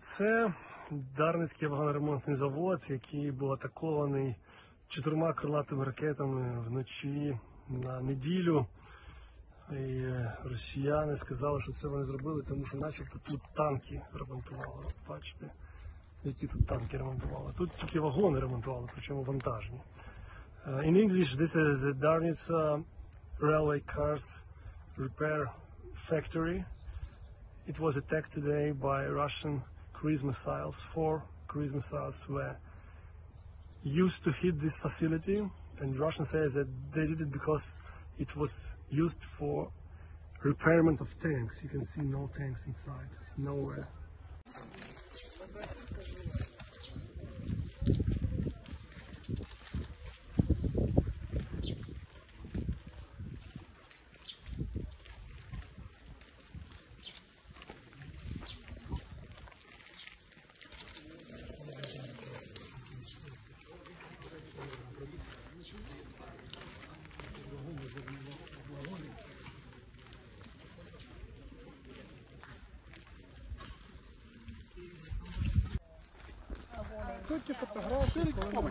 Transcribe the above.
Це Дарницький вагоноремонтний завод, який був атакований чотирма крилатими ракетами вночі на неділю. І росіяни сказали, що це вони зробили, тому що начебто тут танки ремонтували. От Бачите, які тут танки ремонтували. Тут тільки вагони ремонтували, причому вантажні. In English, this is the Darnica Railway Cars Repair Factory. It was attacked today by Russian cruise missiles. Four cruise missiles were used to hit this facility, and Russia says that they did it because it was used for repairment of tanks. You can see no tanks inside, nowhere. Тут фотографії, коли ми